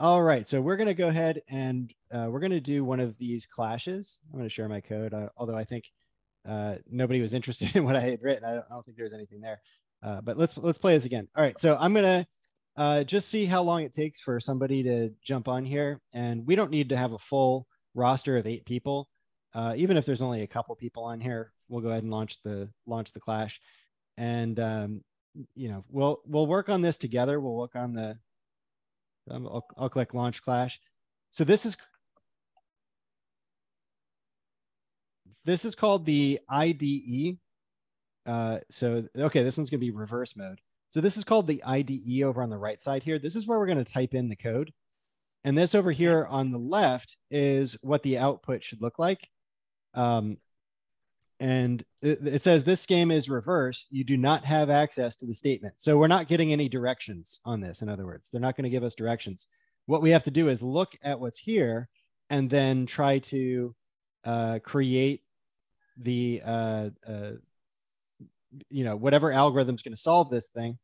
All right, so we're going to go ahead and uh, we're going to do one of these clashes. I'm going to share my code, uh, although I think uh, nobody was interested in what I had written. I don't, I don't think there was anything there. Uh, but let's let's play this again. All right, so I'm going to uh, just see how long it takes for somebody to jump on here, and we don't need to have a full roster of eight people. Uh, even if there's only a couple people on here, we'll go ahead and launch the launch the clash, and um, you know we'll we'll work on this together. We'll work on the um, I'll, I'll click launch clash. So this is this is called the IDE. Uh, so okay, this one's gonna be reverse mode. So this is called the IDE over on the right side here. This is where we're gonna type in the code. And this over here on the left is what the output should look like. Um, and it, it, says this game is reverse. You do not have access to the statement. So we're not getting any directions on this. In other words, they're not going to give us directions. What we have to do is look at what's here and then try to uh, create the, uh, uh, you know, whatever algorithm's going to solve this thing.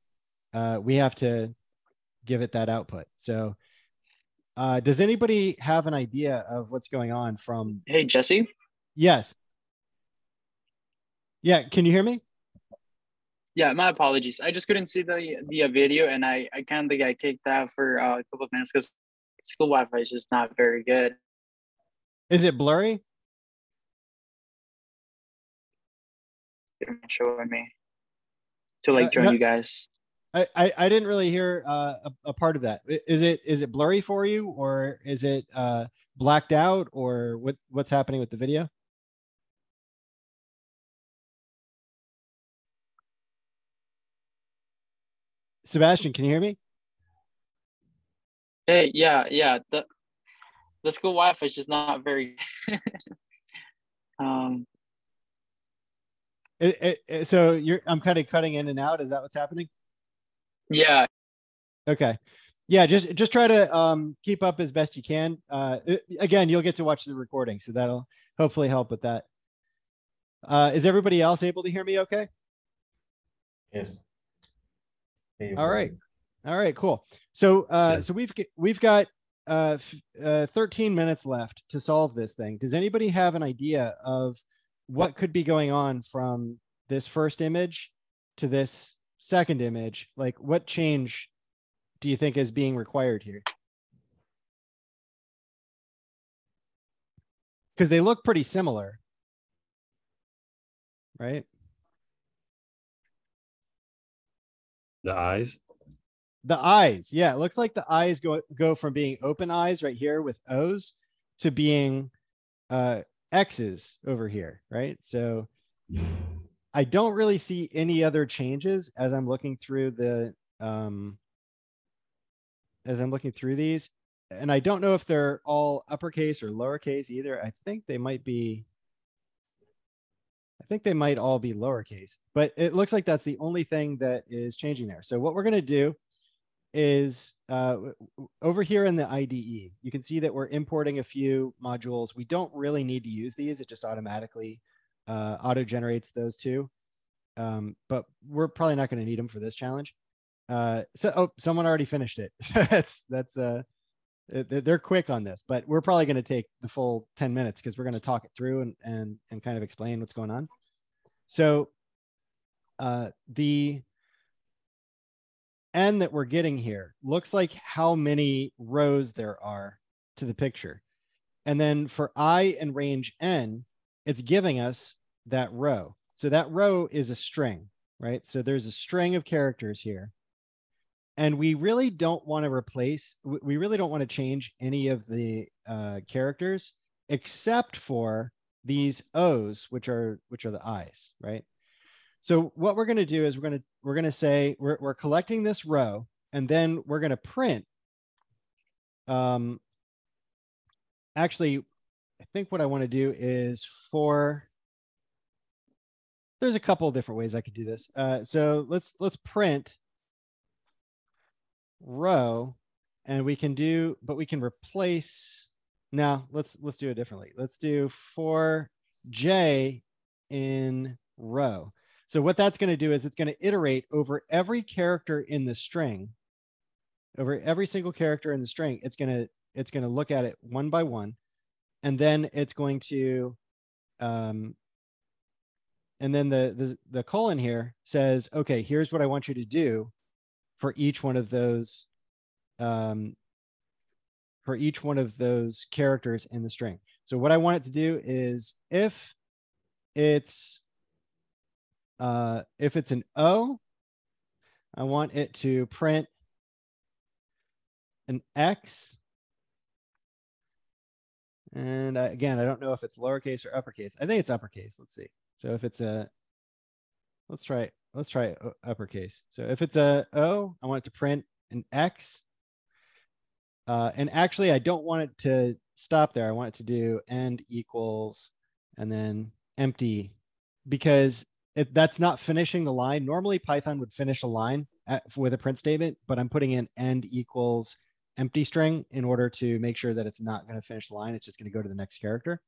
Uh, we have to give it that output. So uh, does anybody have an idea of what's going on from? Hey, Jesse. Yes. Yeah, can you hear me? Yeah, my apologies. I just couldn't see the the video, and I I kind of got kicked out for uh, a couple of minutes because school Wi-Fi is just not very good. Is it blurry? Showing me to like uh, join no, you guys. I, I, I didn't really hear uh, a, a, part of that. Is it is it blurry for you, or is it uh, blacked out, or what what's happening with the video? Sebastian, can you hear me? Hey, yeah, yeah. The the school Wi-Fi is just not very. um. It, it, it, so you're I'm kind of cutting in and out. Is that what's happening? Yeah. Okay. Yeah, just just try to um, keep up as best you can. Uh, again, you'll get to watch the recording, so that'll hopefully help with that. Uh, is everybody else able to hear me? Okay. Yes. All right. All right, cool. So uh so we've we've got uh, uh 13 minutes left to solve this thing. Does anybody have an idea of what could be going on from this first image to this second image? Like what change do you think is being required here? Because they look pretty similar, right? The eyes. The eyes. Yeah, it looks like the eyes go go from being open eyes right here with O's to being uh X's over here, right? So I don't really see any other changes as I'm looking through the um as I'm looking through these. And I don't know if they're all uppercase or lowercase either. I think they might be I think they might all be lowercase, but it looks like that's the only thing that is changing there. So what we're going to do is uh, over here in the IDE, you can see that we're importing a few modules. We don't really need to use these. It just automatically uh, auto generates those two. Um, but we're probably not going to need them for this challenge. Uh, so, oh, someone already finished it. that's, that's, uh, they're quick on this, but we're probably going to take the full 10 minutes because we're going to talk it through and, and, and kind of explain what's going on. So uh, the n that we're getting here looks like how many rows there are to the picture. And then for i and range n, it's giving us that row. So that row is a string, right? So there's a string of characters here and we really don't want to replace we really don't want to change any of the uh, characters except for these o's which are which are the i's right? So what we're going to do is we're going to we're going to say we're, we're collecting this row and then we're going to print um actually i think what i want to do is for there's a couple of different ways i could do this. Uh, so let's let's print row and we can do, but we can replace. Now let's let's do it differently. Let's do for j in row. So what that's going to do is it's going to iterate over every character in the string over every single character in the string. It's gonna it's gonna look at it one by one, and then it's going to, um, and then the the the colon here says, okay, here's what I want you to do for each one of those, um, for each one of those characters in the string. So what I want it to do is if it's uh, if it's an O, I want it to print an X. And uh, again, I don't know if it's lowercase or uppercase. I think it's uppercase. Let's see. So if it's a, let's try, let's try uppercase. So if it's a O, I want it to print an X. Uh, and actually, I don't want it to stop there. I want it to do end equals and then empty because it, that's not finishing the line. Normally, Python would finish a line at, with a print statement, but I'm putting in end equals empty string in order to make sure that it's not going to finish the line. It's just going to go to the next character.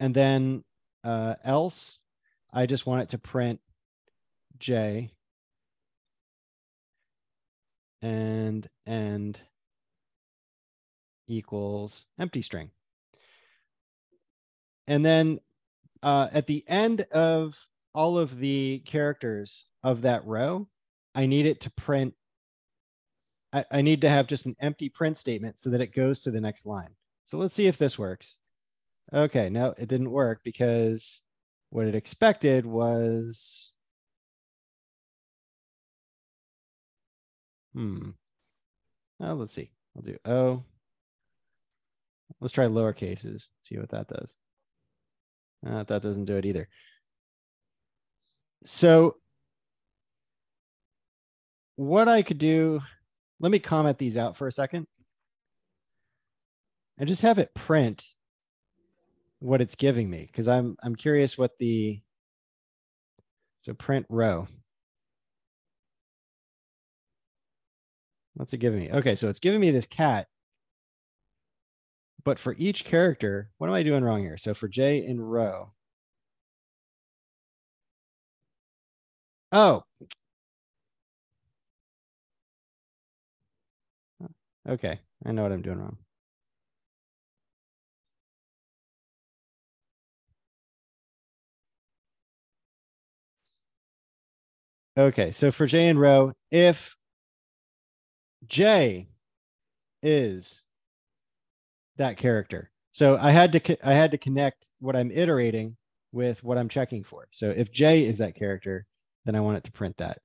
And then uh, else, I just want it to print J and end equals empty string. And then uh, at the end of all of the characters of that row, I need it to print. I, I need to have just an empty print statement so that it goes to the next line. So let's see if this works. Okay, no, it didn't work because what it expected was. Hmm. Oh, let's see. I'll do O. Let's try lower cases, see what that does. Uh, that doesn't do it either. So what I could do, let me comment these out for a second. And just have it print what it's giving me because I'm I'm curious what the so print row. What's it giving me? Okay, so it's giving me this cat. But for each character, what am I doing wrong here? So for J and row, Oh. Okay, I know what I'm doing wrong. Okay, so for J and row, if J is that character. So I had to I had to connect what I'm iterating with what I'm checking for. So if J is that character, then I want it to print that.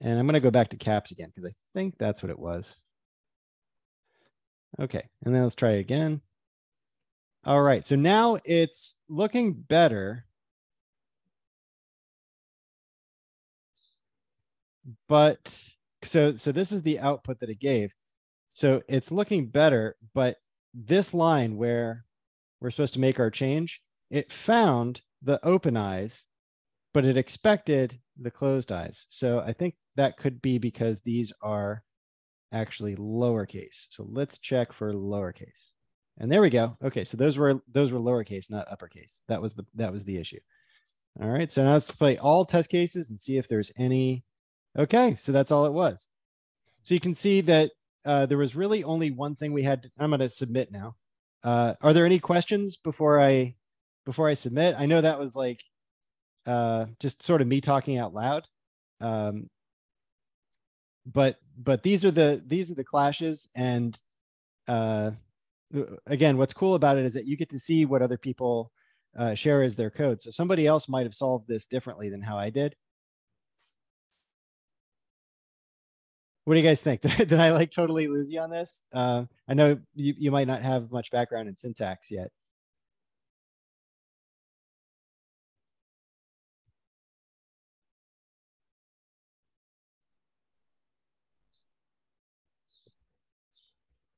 And I'm going to go back to caps again because I think that's what it was. Okay, and then let's try it again. All right, so now it's looking better. But so so this is the output that it gave. So it's looking better, but this line where we're supposed to make our change, it found the open eyes but it expected the closed eyes. So I think that could be because these are actually lowercase. So let's check for lowercase. And there we go. Okay, so those were those were lowercase, not uppercase. That was the that was the issue. All right, so now let's play all test cases and see if there's any. Okay, so that's all it was. So you can see that uh, there was really only one thing we had. To, I'm going to submit now. Uh, are there any questions before I before I submit? I know that was like uh, just sort of me talking out loud. Um, but but these are the these are the clashes, and uh, again, what's cool about it is that you get to see what other people uh, share as their code. So somebody else might have solved this differently than how I did. What do you guys think? did I like totally lose you on this? Uh, I know you, you might not have much background in syntax yet.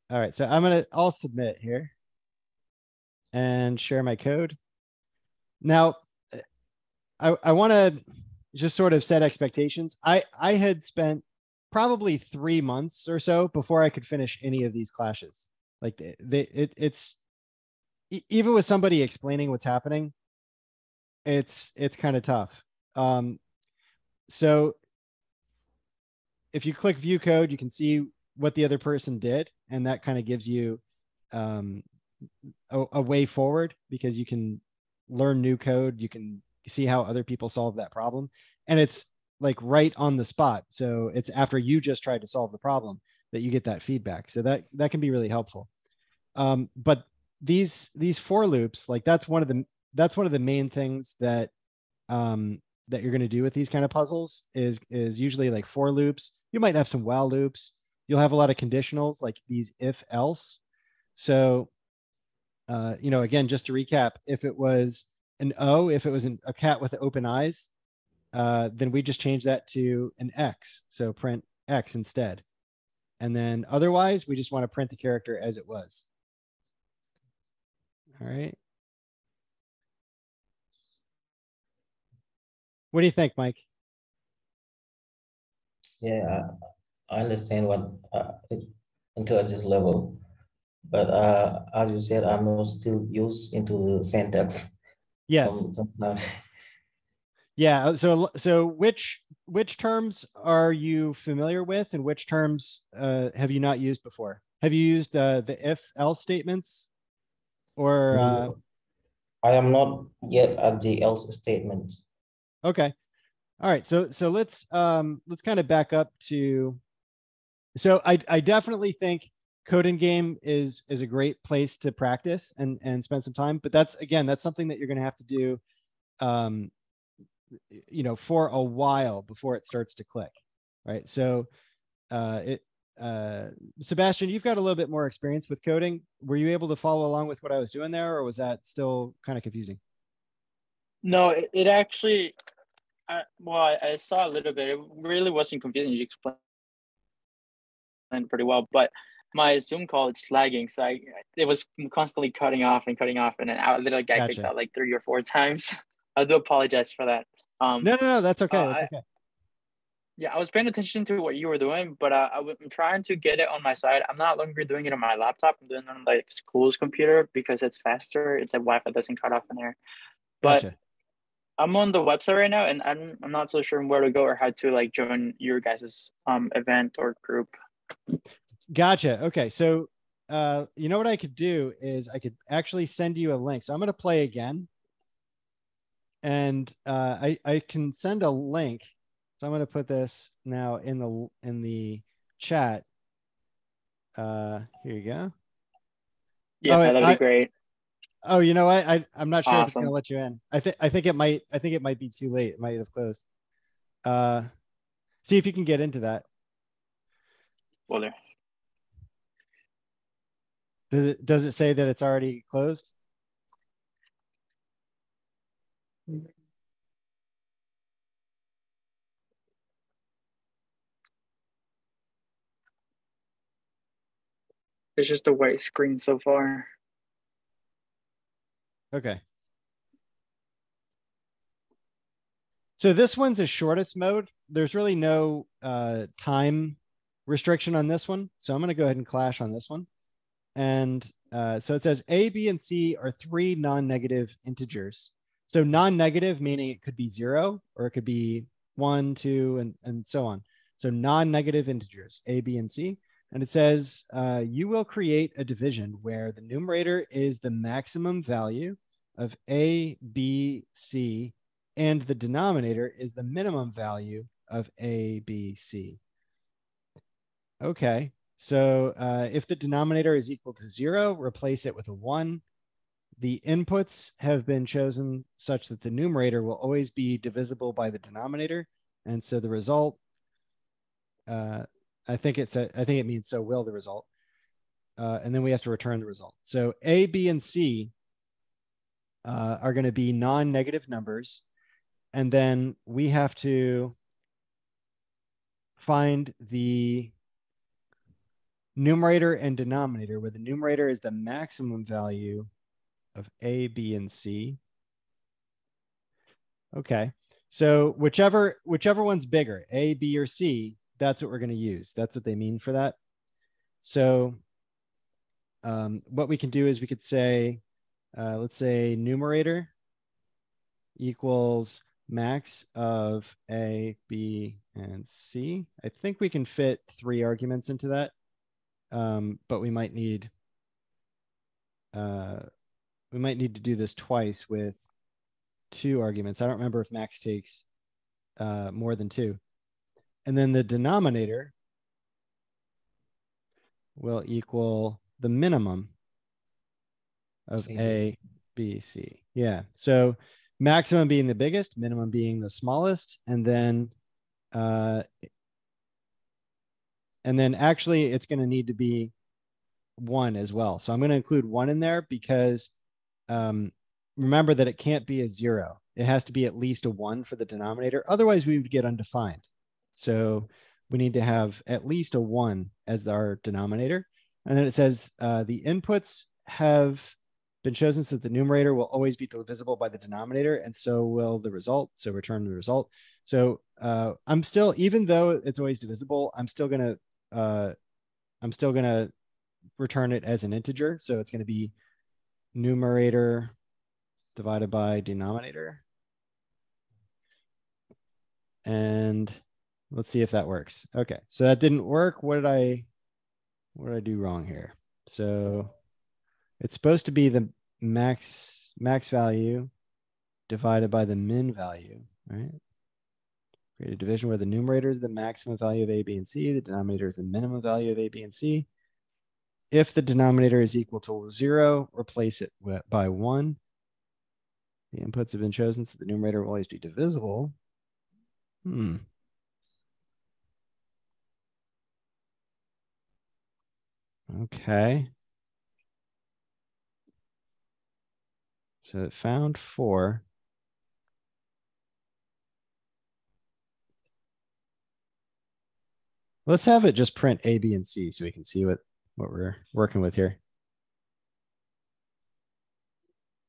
All right, so I'm gonna I'll submit here and share my code. Now, I I want to just sort of set expectations. I I had spent probably three months or so before I could finish any of these clashes. Like they, they it it's even with somebody explaining what's happening, it's it's kind of tough. Um, so if you click view code, you can see what the other person did, and that kind of gives you um, a, a way forward because you can learn new code. You can see how other people solve that problem, and it's like right on the spot. So it's after you just tried to solve the problem that you get that feedback. So that that can be really helpful. Um, but these these for loops, like that's one of the that's one of the main things that um, that you're going to do with these kind of puzzles is is usually like for loops. You might have some while loops. You'll have a lot of conditionals like these if else. So, uh, you know, again, just to recap, if it was an O, if it was an, a cat with open eyes, uh, then we just change that to an X. So print X instead. And then otherwise, we just want to print the character as it was. All right. What do you think, Mike? Yeah, I understand what uh, intelligence level, but uh, as you said, I'm still used into the syntax. Yes. sometimes. Yeah. Uh, so so which which terms are you familiar with, and which terms uh, have you not used before? Have you used uh, the if else statements, or? Uh... I am not yet at the else statements. Okay. All right. So so let's um let's kind of back up to so I I definitely think CodinGame is is a great place to practice and and spend some time, but that's again that's something that you're going to have to do um you know for a while before it starts to click. Right? So uh it uh Sebastian, you've got a little bit more experience with coding. Were you able to follow along with what I was doing there or was that still kind of confusing? No, it, it actually, I, well, I, I, saw a little bit. It really wasn't confusing. You explained pretty well, but my Zoom call it's lagging, so I it was constantly cutting off and cutting off, and then I literally got gotcha. kicked out like three or four times. I do apologize for that. Um, no, no, no, that's okay. Uh, that's okay. I, yeah, I was paying attention to what you were doing, but uh, I'm trying to get it on my side. I'm not longer doing it on my laptop. I'm doing it on like school's computer because it's faster. It's like Wi-Fi doesn't cut off in there. But gotcha. I'm on the website right now, and I'm I'm not so sure where to go or how to like join your guys's um event or group. Gotcha. Okay, so uh, you know what I could do is I could actually send you a link. So I'm going to play again, and uh, I I can send a link. So I'm going to put this now in the in the chat. Uh, here you go. Yeah, oh, that'd I, be great. Oh, you know what? I I'm not sure awesome. if it's gonna let you in. I think I think it might. I think it might be too late. It might have closed. Uh, see if you can get into that. Well, there. Does it does it say that it's already closed? It's just a white screen so far. Okay. So this one's the shortest mode. There's really no uh, time restriction on this one. So I'm going to go ahead and clash on this one. And uh, so it says A, B, and C are three non-negative integers. So non-negative meaning it could be zero or it could be one, two, and, and so on. So non-negative integers, A, B, and C. And it says uh, you will create a division where the numerator is the maximum value of A, B, C, and the denominator is the minimum value of A, B, C. Okay, so uh, if the denominator is equal to zero, replace it with a one. The inputs have been chosen such that the numerator will always be divisible by the denominator. And so the result, uh, I think it's a, I think it means so will the result. Uh, and then we have to return the result. So A, B, and C uh, are going to be non-negative numbers. And then we have to find the numerator and denominator, where the numerator is the maximum value of A, B, and C. Okay. So whichever whichever one's bigger, A, B, or C, that's what we're going to use. That's what they mean for that. So um, what we can do is we could say, uh, let's say numerator equals max of A, B, and C. I think we can fit three arguments into that. um, but we might need uh, we might need to do this twice with two arguments. I don't remember if max takes uh, more than two. And then the denominator will equal the minimum of A, B, C. Yeah. So maximum being the biggest, minimum being the smallest, and then uh, and then actually it's going to need to be one as well. So I'm going to include one in there because um, remember that it can't be a zero. It has to be at least a one for the denominator. Otherwise, we would get undefined. So we need to have at least a one as our denominator. And then it says uh, the inputs have been chosen so that the numerator will always be divisible by the denominator, and so will the result. So return the result. So uh, I'm still, even though it's always divisible, I'm still gonna, uh, I'm still gonna return it as an integer. So it's gonna be numerator divided by denominator. And let's see if that works. Okay, so that didn't work. What did I, what did I do wrong here? So it's supposed to be the max max value divided by the min value, right? Create a division where the numerator is the maximum value of A, B, and C. The denominator is the minimum value of A, B, and C. If the denominator is equal to zero, replace it by one. The inputs have been chosen so the numerator will always be divisible. Hmm. Okay. So it found four. Let's have it just print A, B, and C so we can see what, what we're working with here.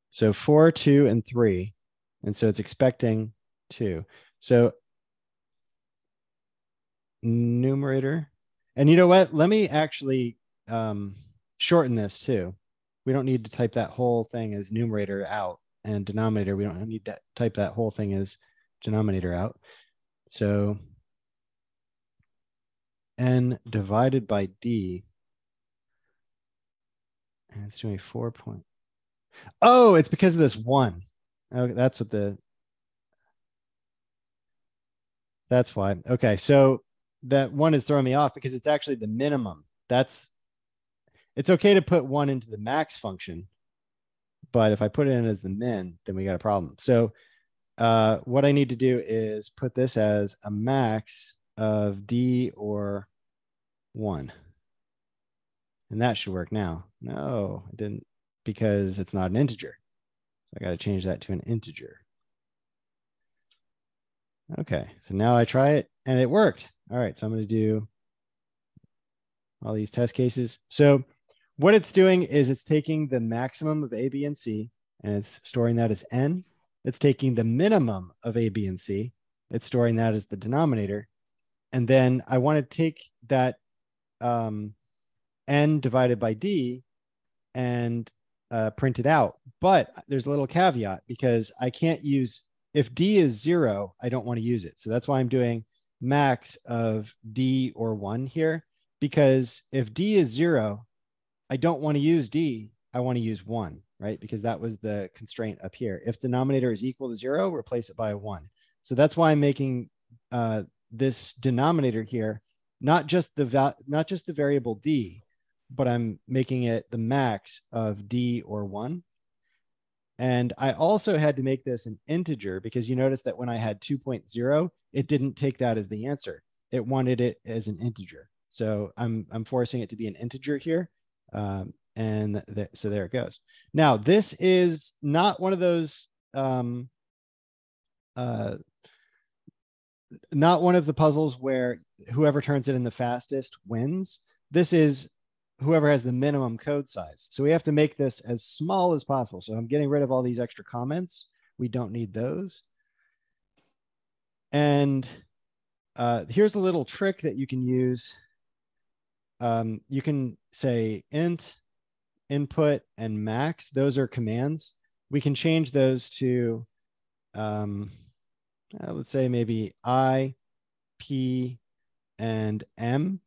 So four, two, and three. And so it's expecting two. So numerator. And you know what? Let me actually um, shorten this too. We don't need to type that whole thing as numerator out and denominator. We don't need to type that whole thing as denominator out. So n divided by d, and it's doing four point. Oh, it's because of this one. Okay, that's what the. That's why. Okay, so that one is throwing me off because it's actually the minimum. That's. It's okay to put one into the max function, but if I put it in as the min, then we got a problem. So, uh, what I need to do is put this as a max of d or one, and that should work now. No, it didn't because it's not an integer. So I got to change that to an integer. Okay, so now I try it and it worked. All right, so I'm going to do all these test cases. So what it's doing is it's taking the maximum of A, B, and C, and it's storing that as N. It's taking the minimum of A, B, and C. It's storing that as the denominator. And then I want to take that um, N divided by D and uh, printed out. But there's a little caveat because I can't use, if D is zero, I don't want to use it. So that's why I'm doing max of D or one here. Because if D is zero, I don't want to use D. I want to use one, right? Because that was the constraint up here. If denominator is equal to zero, replace it by one. So that's why I'm making uh, this denominator here, not just the not just the variable D, but I'm making it the max of D or one. And I also had to make this an integer because you notice that when I had 2.0, it didn't take that as the answer. It wanted it as an integer. So I'm, I'm forcing it to be an integer here. Um, and th- so there it goes. Now, this is not one of those, um, uh, not one of the puzzles where whoever turns it in the fastest wins. This is whoever has the minimum code size. So we have to make this as small as possible. So I'm getting rid of all these extra comments. We don't need those. And uh, here's a little trick that you can use. Um, you can say int, input, and max. Those are commands. We can change those to, um, uh, let's say maybe I, P, and M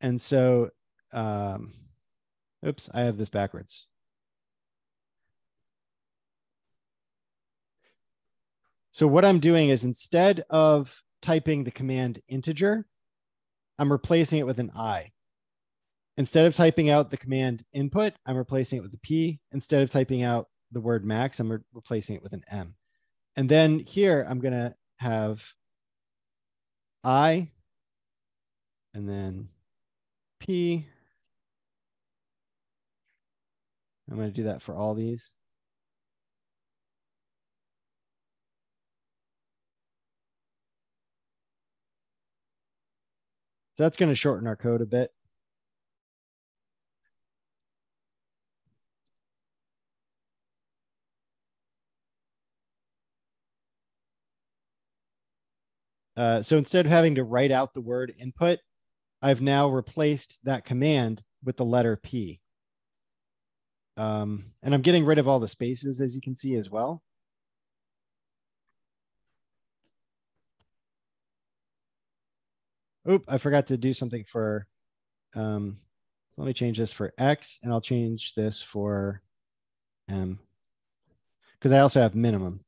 And so, um, oops, I have this backwards. So what I'm doing is instead of typing the command integer, I'm replacing it with an I. Instead of typing out the command input, I'm replacing it with a P. Instead of typing out the word max, I'm re replacing it with an M. And then here I'm going to have I and then P. I'm going to do that for all these. So that's going to shorten our code a bit. Uh, so instead of having to write out the word input, I've now replaced that command with the letter P. Um, and I'm getting rid of all the spaces, as you can see as well. Oop, I forgot to do something for, um, let me change this for X and I'll change this for M because I also have minimum.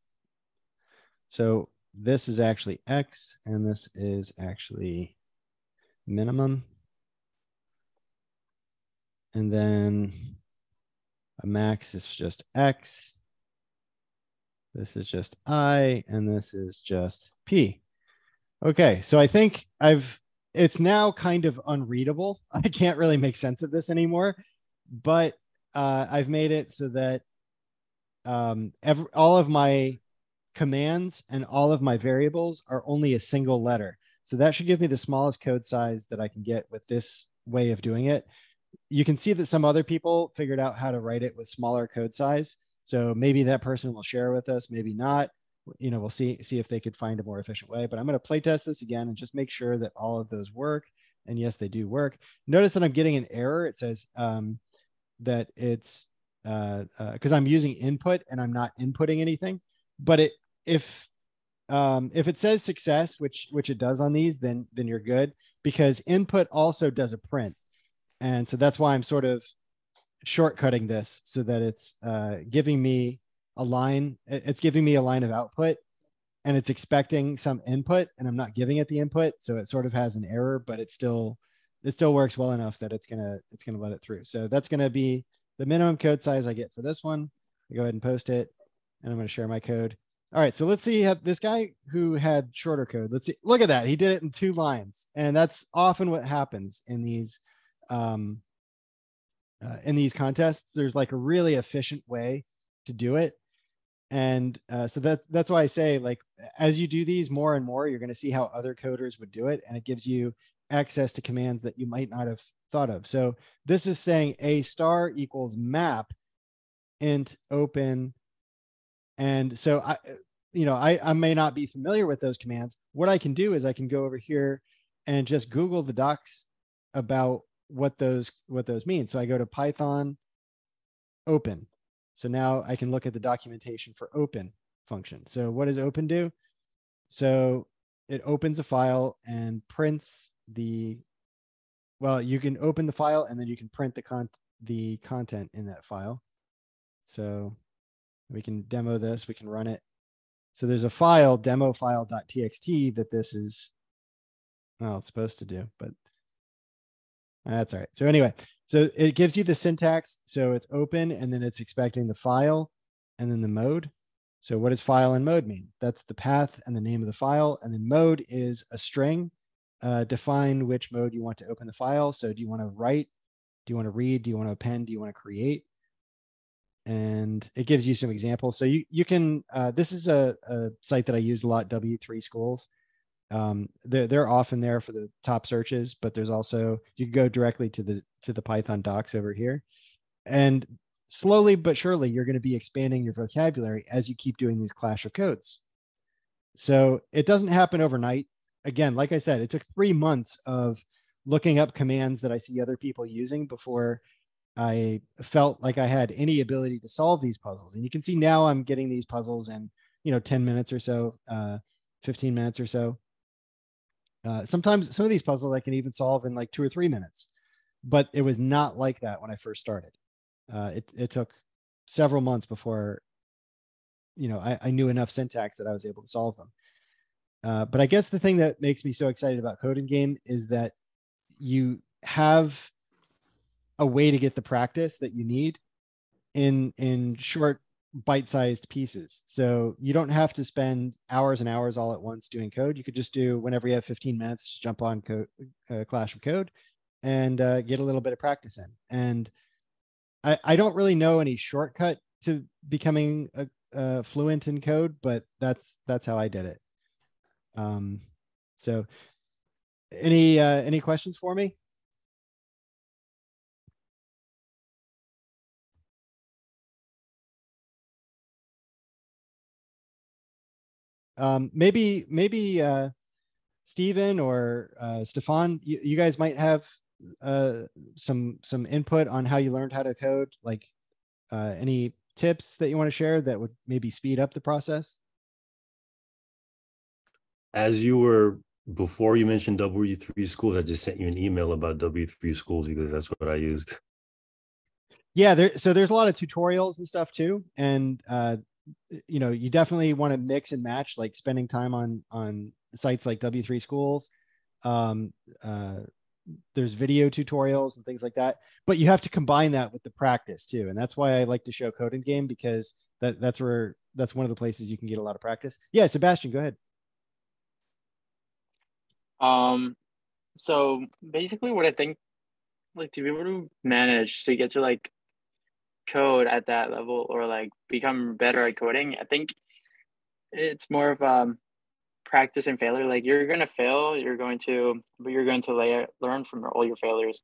So this is actually X and this is actually minimum. And then a max is just X. This is just I, and this is just P. Okay, so I think I've, it's now kind of unreadable. I can't really make sense of this anymore, but uh, I've made it so that um, every, all of my commands and all of my variables are only a single letter. So that should give me the smallest code size that I can get with this way of doing it. You can see that some other people figured out how to write it with smaller code size. So maybe that person will share with us, maybe not. You know, we'll see see if they could find a more efficient way. But I'm going to play test this again and just make sure that all of those work. And yes, they do work. Notice that I'm getting an error. It says um, that it's because uh, uh, I'm using input and I'm not inputting anything. But it if um, if it says success, which which it does on these, then then you're good because input also does a print, and so that's why I'm sort of shortcutting this so that it's uh, giving me a line. It's giving me a line of output, and it's expecting some input, and I'm not giving it the input, so it sort of has an error, but it still it still works well enough that it's gonna it's gonna let it through. So that's gonna be the minimum code size I get for this one. I go ahead and post it, and I'm gonna share my code. All right, so let's see how this guy who had shorter code. Let's see. Look at that. He did it in two lines, and that's often what happens in these um, uh, in these contests. There's like a really efficient way to do it, and uh, so that's that's why I say like as you do these more and more, you're going to see how other coders would do it, and it gives you access to commands that you might not have thought of. So this is saying a star equals map int open and so I, you know, I, I may not be familiar with those commands. What I can do is I can go over here and just Google the docs about what those what those mean. So I go to Python open. So now I can look at the documentation for open function. So what does open do? So it opens a file and prints the well, you can open the file and then you can print the con the content in that file. So we can demo this, we can run it. So there's a file, demo file.txt that this is, well, it's supposed to do, but that's all right. So anyway, so it gives you the syntax. So it's open and then it's expecting the file and then the mode. So what does file and mode mean? That's the path and the name of the file. And then mode is a string. Uh, define which mode you want to open the file. So do you want to write? Do you want to read? Do you want to append? Do you want to create? And it gives you some examples. So you you can uh, this is a, a site that I use a lot, W3 Schools. Um, they're they're often there for the top searches, but there's also you can go directly to the to the Python docs over here, and slowly but surely you're going to be expanding your vocabulary as you keep doing these clash of codes. So it doesn't happen overnight. Again, like I said, it took three months of looking up commands that I see other people using before I felt like I had any ability to solve these puzzles. And you can see now I'm getting these puzzles in, you know, 10 minutes or so, uh, 15 minutes or so. Uh, sometimes some of these puzzles I can even solve in like two or three minutes, but it was not like that when I first started. Uh, it it took several months before, you know, I, I knew enough syntax that I was able to solve them. Uh, but I guess the thing that makes me so excited about CodinGame is that you have a way to get the practice that you need in in short bite-sized pieces. So you don't have to spend hours and hours all at once doing code. You could just do whenever you have 15 minutes, just jump on code, uh, Clash of Code and uh, get a little bit of practice in. And I, I don't really know any shortcut to becoming a, fluent in code, but that's that's how I did it. Um, so any uh, any questions for me? Um, maybe maybe uh, Stephen or uh, Stefan, you, you guys might have uh, some some input on how you learned how to code. Like uh, any tips that you want to share that would maybe speed up the process? As you were before you mentioned W3 schools, I just sent you an email about W3 schools because that's what I used. Yeah, there so there's a lot of tutorials and stuff too. And uh you know you definitely want to mix and match like spending time on on sites like w3 schools. Um uh there's video tutorials and things like that but you have to combine that with the practice too and that's why i like to show CodinGame because that that's where that's one of the places you can get a lot of practice. Yeah sebastian go ahead. Um so basically what i think like to be able to manage to get to like code at that level or like become better at coding i think it's more of um practice and failure. Like you're going to fail you're going to but you're going to learn from all your failures.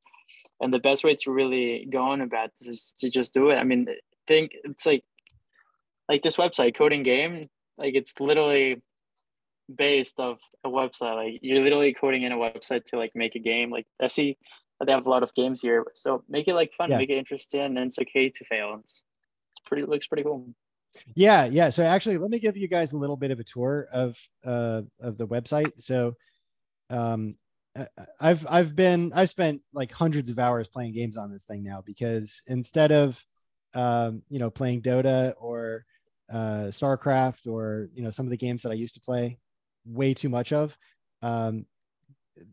And the best way to really go on about this is to just do it. I mean think it's like like this website CodinGame like it's literally based of a website. Like you're literally coding in a website to like make a game. Like i see they have a lot of games here. So make it like fun, yeah. make it interesting, and it's okay to fail. It's it's pretty looks pretty cool. Yeah, yeah. So actually, let me give you guys a little bit of a tour of uh of the website. So, um, I've I've been I've spent like hundreds of hours playing games on this thing now because instead of um you know playing Dota or uh StarCraft or you know some of the games that I used to play way too much of um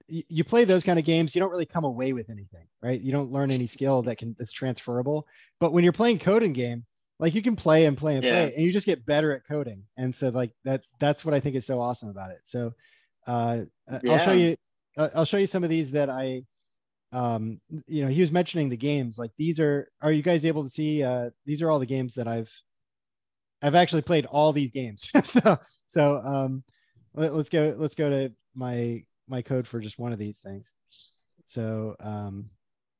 you play those kind of games, you don't really come away with anything, right? You don't learn any skill that can that's transferable. But when you're playing CodinGame, like you can play and play and yeah. play, and you just get better at coding. And so like that's that's what I think is so awesome about it. So uh, yeah. I'll show you I'll show you some of these that I um you know he was mentioning the games like these are are you guys able to see uh these are all the games that I've I've actually played all these games so so um let, us go let's go to my my code for just one of these things. So um,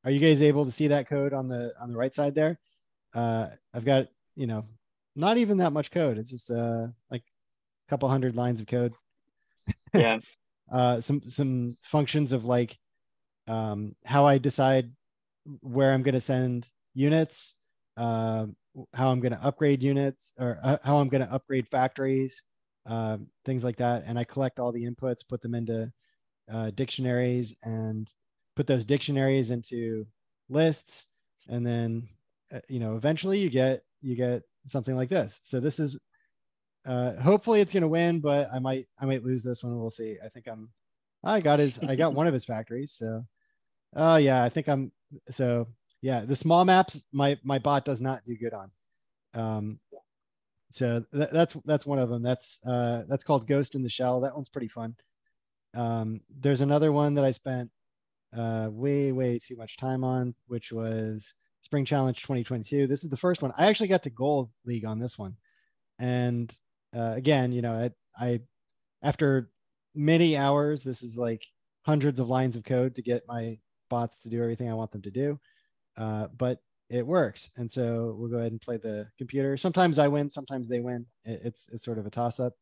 are you guys able to see that code on the on the right side there? Uh, I've got you know not even that much code. It's just uh, like a couple hundred lines of code. Yeah. uh, some some functions of like um, how I decide where I'm going to send units, uh, how I'm going to upgrade units, or uh, how I'm going to upgrade factories, uh, things like that. And I collect all the inputs, put them into uh, dictionaries and put those dictionaries into lists. And then uh, you know eventually you get you get something like this. So this is uh hopefully it's going to win but i might i might lose this one. We'll see. I think i'm i got his i got one of his factories. So oh yeah i think i'm so yeah the small maps my my bot does not do good on. Um so th- that's that's one of them. That's uh that's called ghost in the cell. That one's pretty fun um, there's another one that I spent uh, way, way too much time on, which was Spring Challenge 2022. This is the first one. I actually got to Gold League on this one. And uh, again, you know, I, I, after many hours, this is like hundreds of lines of code to get my bots to do everything I want them to do. Uh, but it works. And so we'll go ahead and play the computer. Sometimes I win, sometimes they win. It, it's, it's sort of a toss up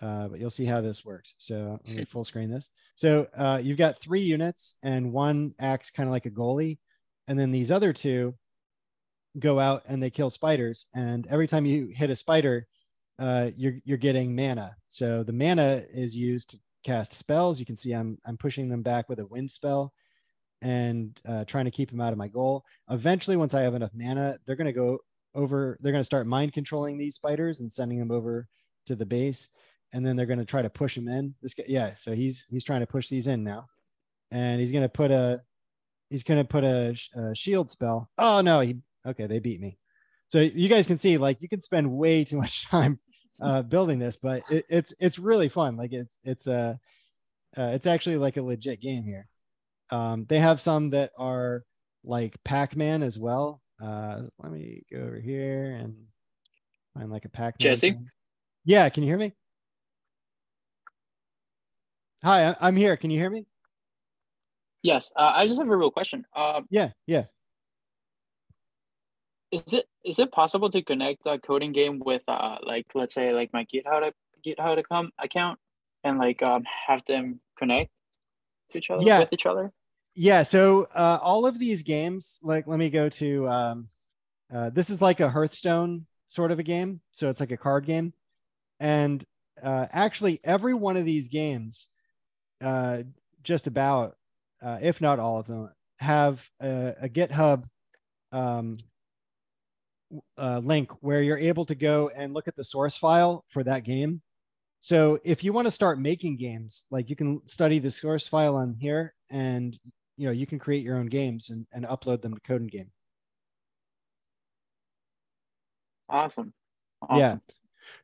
uh, but you'll see how this works. So let me full screen this. So uh, you've got three units and one acts kind of like a goalie. And then these other two go out and they kill spiders. And every time you hit a spider, uh, you're, you're getting mana. So the mana is used to cast spells. You can see I'm I'm pushing them back with a wind spell and uh, trying to keep them out of my goal. Eventually, once I have enough mana, they're going to go over. They're going to start mind controlling these spiders and sending them over to the base, and then they're going to try to push him in. This guy, yeah. So he's he's trying to push these in now, and he's going to put a he's going to put a, a shield spell. Oh no, he okay. They beat me. So you guys can see, like, you can spend way too much time uh, building this, but it, it's it's really fun. Like it's it's a uh, it's actually like a legit game here. Um, they have some that are like Pac-Man as well. Uh, let me go over here and find like a Pac-Man. Jesse? thing. Yeah, can you hear me? Hi, I'm here. Can you hear me? Yes, uh, I just have a real question. Um, Yeah, yeah. is it is it possible to connect a coding game with uh like let's say like my GitHub GitHub account and like um have them connect to each other Yeah. with each other? Yeah, so uh, all of these games, like let me go to um, uh, this is like a Hearthstone sort of a game, so it's like a card game, and uh, actually every one of these games, uh, just about, uh, if not all of them, have a, a GitHub um, uh, link where you're able to go and look at the source file for that game. So if you want to start making games, like you can study the source file on here and you know you can create your own games and, and upload them to CodinGame. Awesome. awesome. Yeah.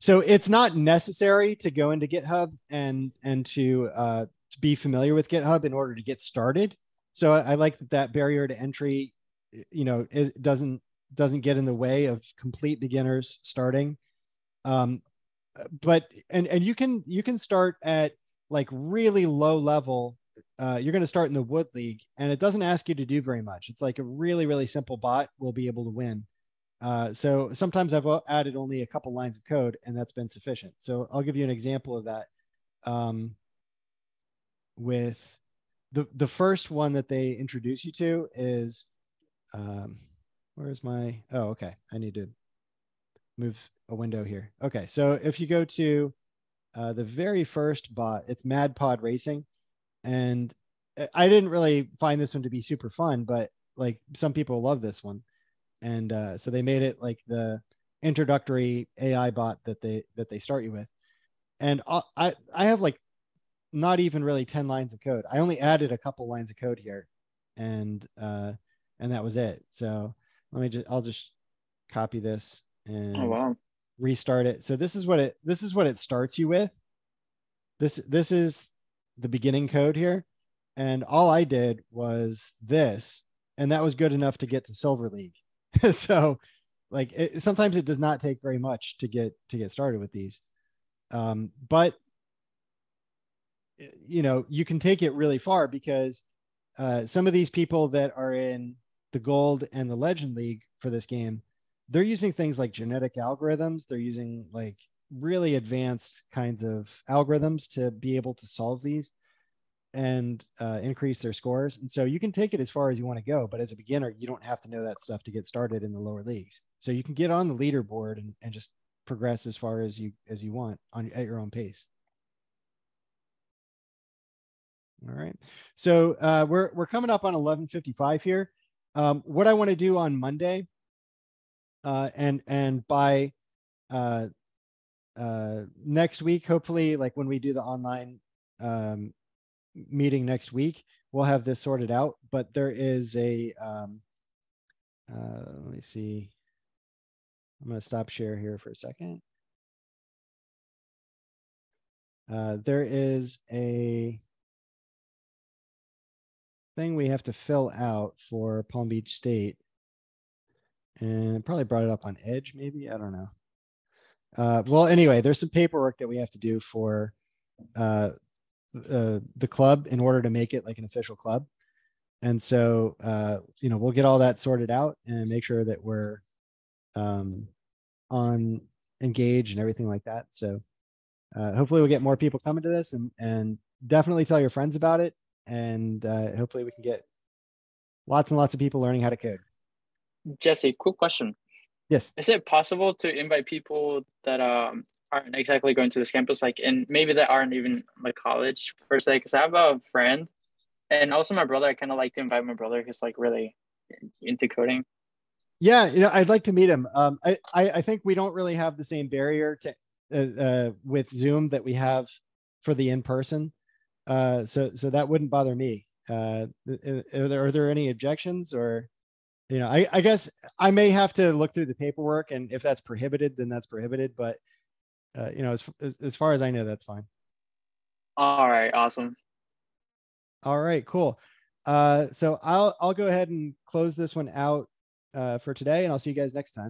So it's not necessary to go into GitHub and and to uh, to be familiar with GitHub in order to get started. So I, I like that that barrier to entry, you know, is, doesn't doesn't get in the way of complete beginners starting. Um, but and and you can you can start at like really low level. Uh, you're going to start in the Wood League, and it doesn't ask you to do very much. It's like a really really simple bot will be able to win. Uh, so sometimes I've added only a couple lines of code, and that's been sufficient. So I'll give you an example of that. Um, with the the first one that they introduce you to is, um, where's my? Oh, okay. I need to move a window here. Okay, so if you go to uh, the very first bot, it's Mad Pod Racing, and I- didn't really find this one to be super fun, but like some people love this one and uh, so they made it like the introductory AI bot that they that they start you with. And I I I have like not even really 10 lines of code. I only added a couple lines of code here and uh and that was it. So let me just I'll just copy this and Oh wow. restart it. So this is what it this is what it starts you with. This this is the beginning code here. And all I did was this, and that was good enough to get to Silver League. so like it, sometimes it does not take very much to get to get started with these. Um, but you know, you can take it really far because uh, some of these people that are in the gold and the legend league for this game, they're using things like genetic algorithms. They're using like really advanced kinds of algorithms to be able to solve these and uh, increase their scores. And so you can take it as far as you want to go, but as a beginner, you don't have to know that stuff to get started in the lower leagues. So you can get on the leaderboard and, and just progress as far as you as you want on at your own pace. All right. So uh, we're we're coming up on 11:55 here. Um, what I want to do on Monday, uh, and and by uh, uh, next week, hopefully, like when we do the online um, meeting next week, we'll have this sorted out. But there is a um, uh, let me see. I'm going to stop share here for a second. Uh, there is a thing we have to fill out for Palm Beach State. And probably brought it up on Edge, maybe. I don't know. Uh, well, anyway, there's some paperwork that we have to do for uh, uh, the club in order to make it like an official club. And so, uh, you know, we'll get all that sorted out and make sure that we're um, on engage and everything like that. So, uh, hopefully, we'll get more people coming to this and and definitely tell your friends about it. And uh, hopefully, we can get lots and lots of people learning how to code. Jesse, quick question. Yes. Is it possible to invite people that um aren't exactly going to this campus, like, and maybe that aren't even like college per se. Because I have a friend, and also my brother. I kind of like to invite my brother. who's like really into coding. Yeah, you know, I'd like to meet him. Um, I, I, I think we don't really have the same barrier to uh, uh, with Zoom that we have for the in person. Uh, so so that wouldn't bother me. Uh, are there are there any objections or, you know, I I guess I may have to look through the paperwork and if that's prohibited, then that's prohibited. But, uh, you know, as as far as I know, that's fine. All right, awesome. All right, cool. Uh, so I'll I'll go ahead and close this one out uh, for today, and I'll see you guys next time.